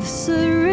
of serenity.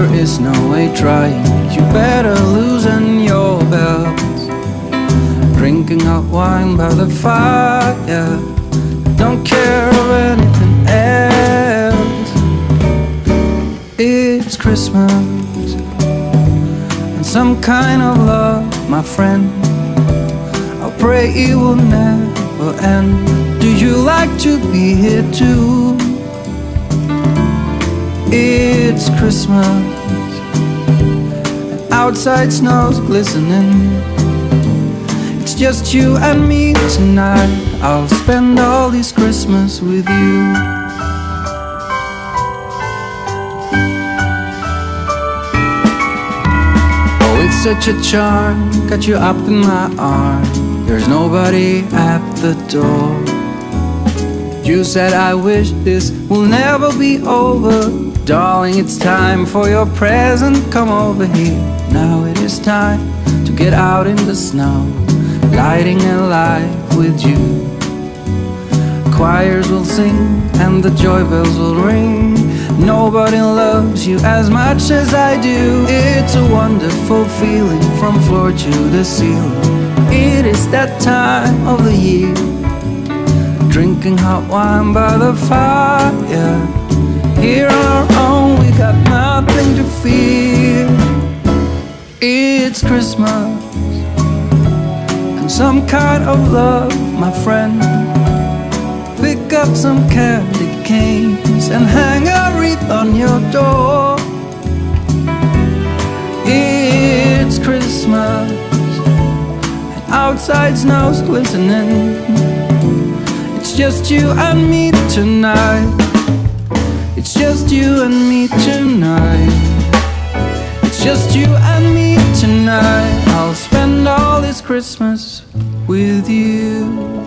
There is no way trying. You better loosen your belt. Drinking hot wine by the fire. Don't care of anything else. It's Christmas and some kind of love, my friend. I pray it will never end. Do you like to be here too? It's Christmas outside snow's glistening. It's just you and me tonight. I'll spend all this Christmas with you. Oh, it's such a charm, got you up in my arm. There's nobody at the door. You said I wish this will never be over. Darling, it's time for your present. Come over here. Now it is time to get out in the snow, lighting a light with you. Choirs will sing and the joy bells will ring. Nobody loves you as much as I do. It's a wonderful feeling from floor to the ceiling. It is that time of the year. Drinking hot wine by the fire. Here on our own, we got nothing to fear. It's Christmas and some kind of love, my friend. Pick up some candy canes and hang a wreath on your door. It's Christmas, and outside snow's glistening. It's just you and me tonight. It's just you and me tonight. It's just you and me tonight. I'll spend all this Christmas with you.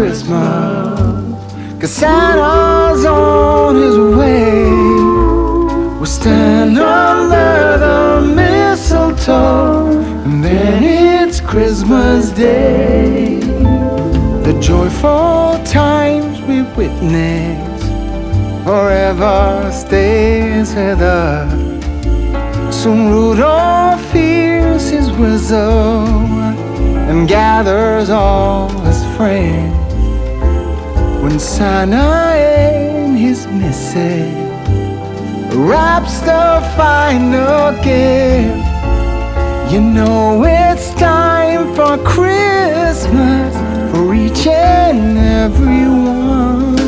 Christmas, cause Santa's on his way. We stand under the mistletoe, and then it's Christmas Day. The joyful times we witness forever stays with us. Soon Rudolph hears his whistle and gathers all his friends. Santa and his missus wraps the final gift, you know it's time for Christmas for each and every one.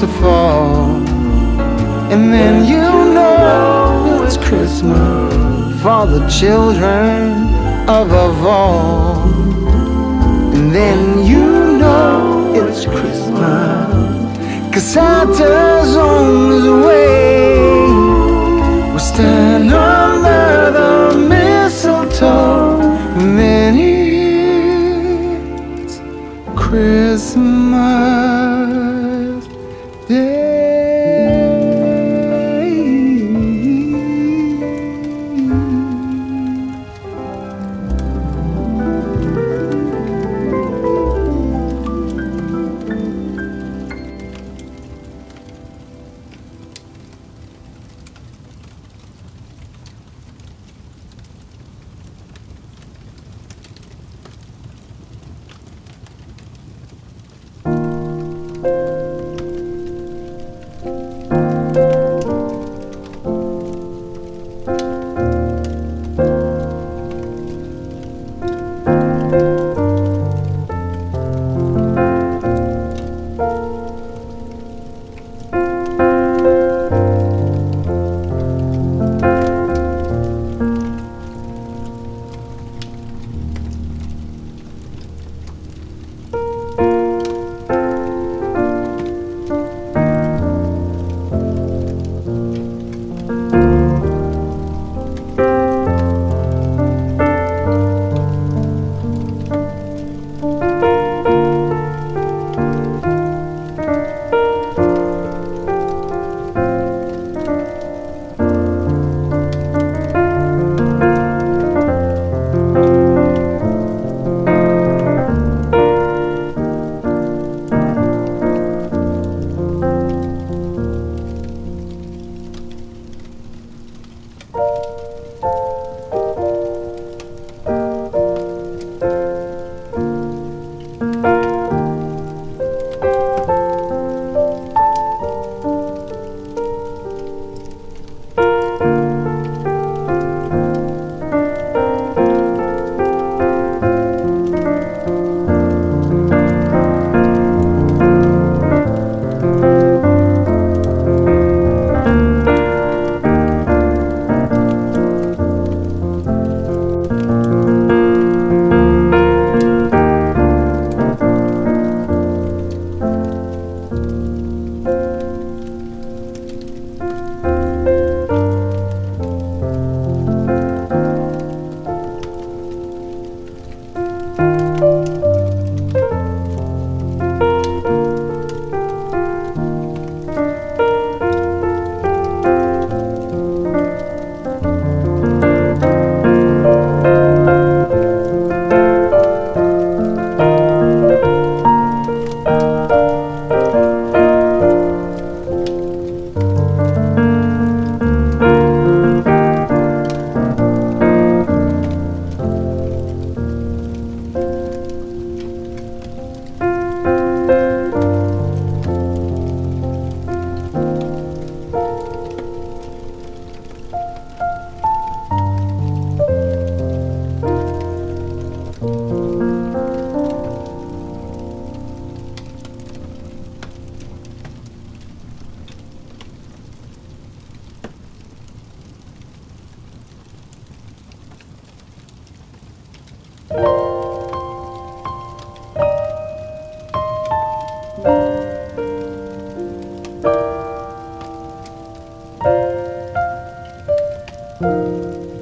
To fall. And then you know it's Christmas for the children above all. And then you know it's Christmas cause Santa's on his way. It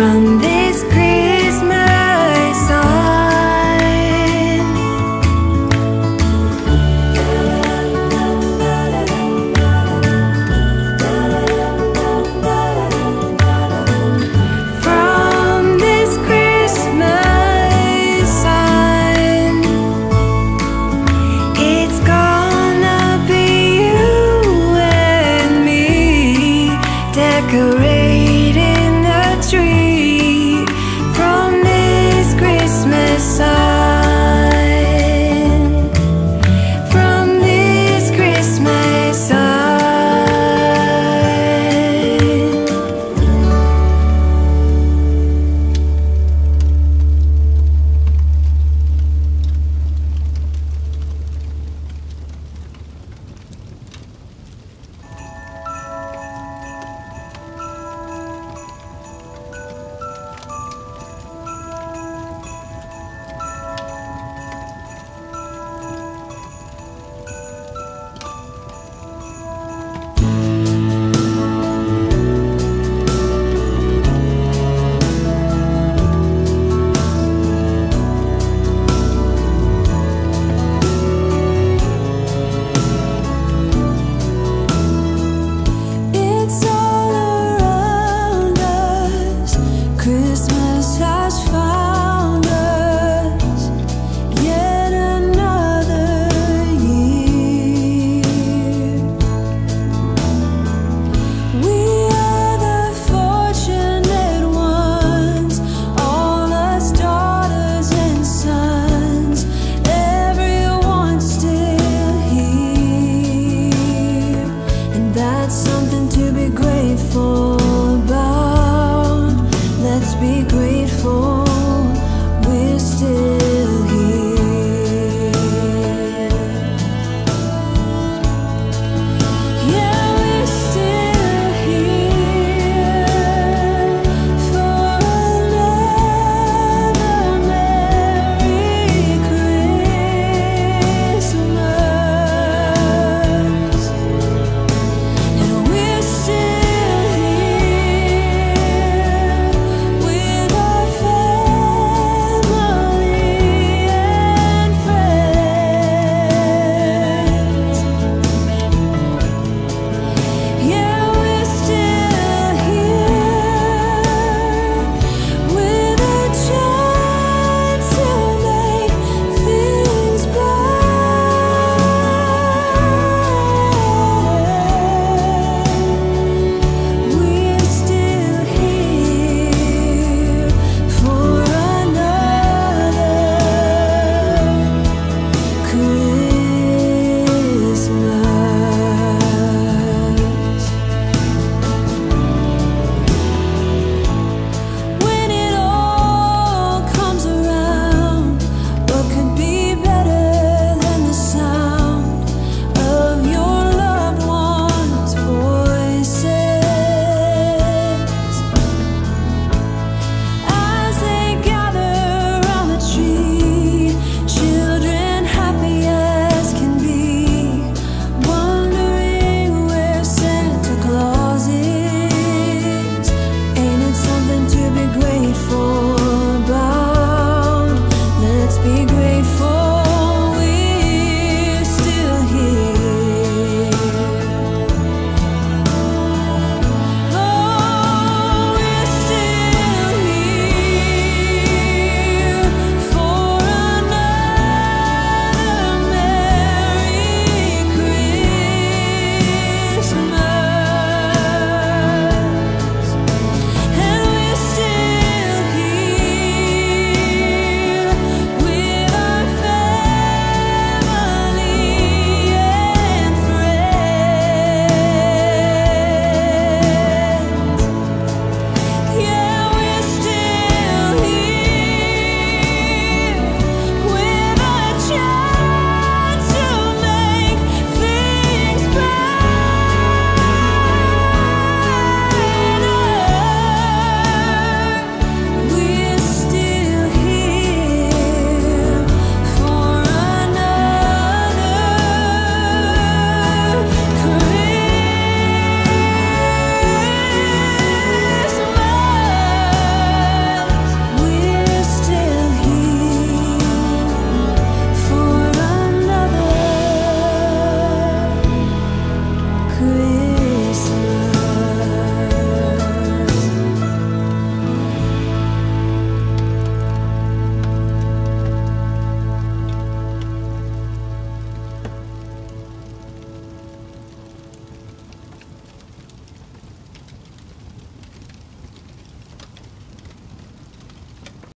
from